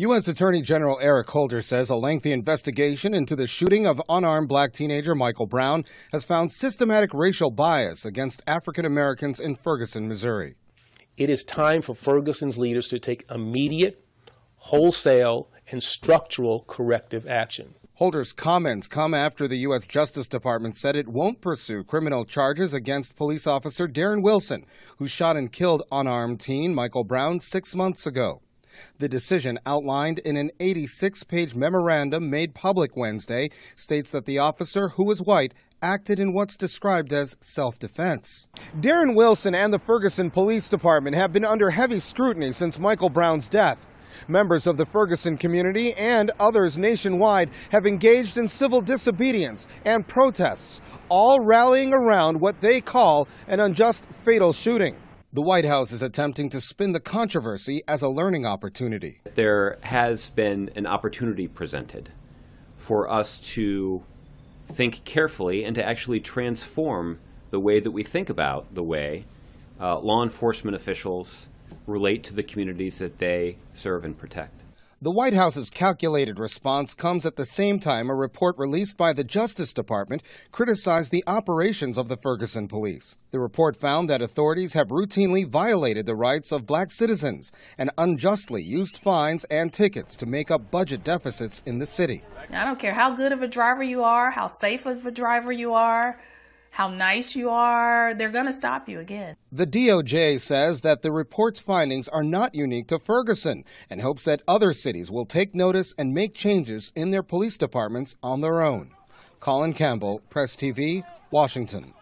U.S. Attorney General Eric Holder says a lengthy investigation into the shooting of unarmed black teenager Michael Brown has found systematic racial bias against African Americans in Ferguson, Missouri. It is time for Ferguson's leaders to take immediate, wholesale, and structural corrective action. Holder's comments come after the U.S. Justice Department said it won't pursue criminal charges against police officer Darren Wilson, who shot and killed unarmed teen Michael Brown six months ago. The decision, outlined in an 86 page memorandum made public Wednesday, states that the officer, who was white, acted in what's described as self defense. Darren Wilson and the Ferguson Police Department have been under heavy scrutiny since Michael Brown's death. Members of the Ferguson community and others nationwide have engaged in civil disobedience and protests, all rallying around what they call an unjust fatal shooting. The White House is attempting to spin the controversy as a learning opportunity. There has been an opportunity presented for us to think carefully and to actually transform the way that we think about the way uh, law enforcement officials relate to the communities that they serve and protect. The White House's calculated response comes at the same time a report released by the Justice Department criticized the operations of the Ferguson police. The report found that authorities have routinely violated the rights of black citizens and unjustly used fines and tickets to make up budget deficits in the city. I don't care how good of a driver you are, how safe of a driver you are, how nice you are, they're going to stop you again. The DOJ says that the report's findings are not unique to Ferguson and hopes that other cities will take notice and make changes in their police departments on their own. Colin Campbell, Press TV, Washington.